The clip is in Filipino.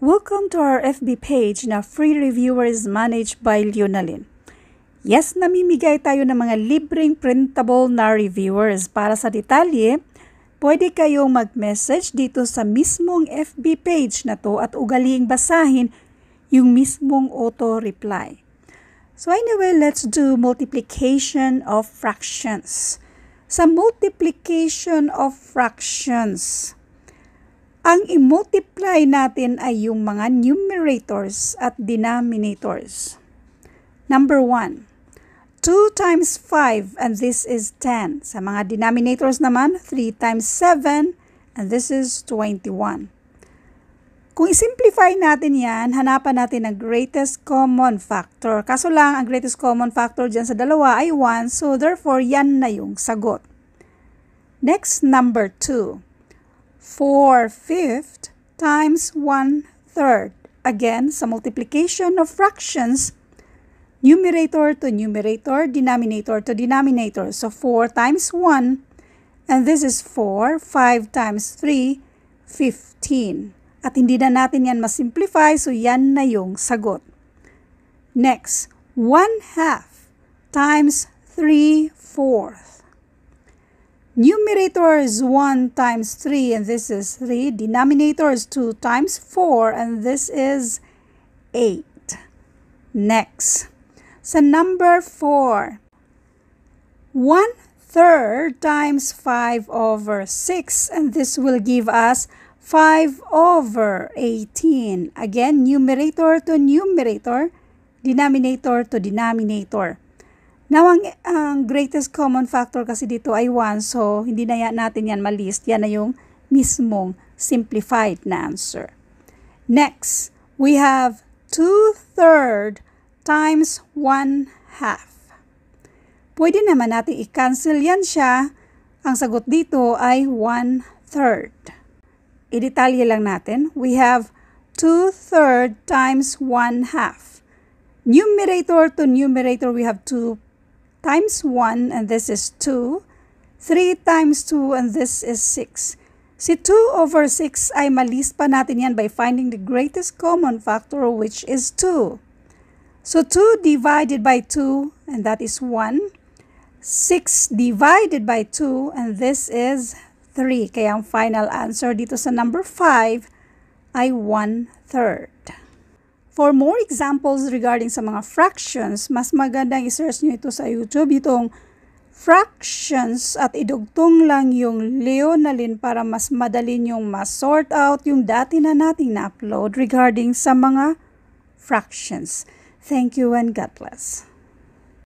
Welcome to our FB page na free reviewers managed by Leonalyn. Yes, namimigay tayo ng mga libreng printable na reviewers. Para sa detalye, pwede kayong mag-message dito sa mismong FB page na to at ugaling basahin yung mismong auto-reply. So anyway, let's do multiplication of fractions. Sa multiplication of fractions, ang i-multiply natin ay yung mga numerators at denominators. Number 1, 2 times 5 and this is 10. Sa mga denominators naman, 3 times 7 and this is 21. Kung isimplify natin yan, hanapan natin ang greatest common factor. Kaso lang, ang greatest common factor dyan sa dalawa ay 1, so therefore, yan na yung sagot. Next, number 2. 4 fifth times 1 third. Again, sa multiplication of fractions, numerator to numerator, denominator to denominator. So 4 times 1, and this is 4, 5 times 3, 15. At hindi na natin yan masimplify, so yan na yung sagot. Next, 1 half times 3 fourth. Numerator is 1 times 3, and this is 3. Denominator is 2 times 4, and this is 8. Next, sa number 4. 1 third times 5 over 6 and this will give us 5 over 18. Again, numerator to numerator, denominator to denominator. Now, ang, ang greatest common factor kasi dito ay 1, so hindi na natin yan malist. Yan na yung mismong simplified na answer. Next, we have 2 third times 1 half. Pwede naman natin i-cancel yan siya. Ang sagot dito ay 1 third. I-detalye lang natin. We have 2 third times 1 half. Numerator to numerator, we have 2 times 1 and this is 2. 3 times 2 and this is 6. Si 2 over 6 ay malist pa natin yan by finding the greatest common factor which is 2. So 2 divided by 2 and that is 1. 6 divided by 2 and this is 3. Kaya ang final answer dito sa number 5 ay 1 third. For more examples regarding sa mga fractions, mas magandang i-search nyo ito sa YouTube, itong fractions at idugtong lang yung Leonalyn para mas madali nyong ma-sort out yung dati na nating na-upload regarding sa mga fractions. Thank you and God bless.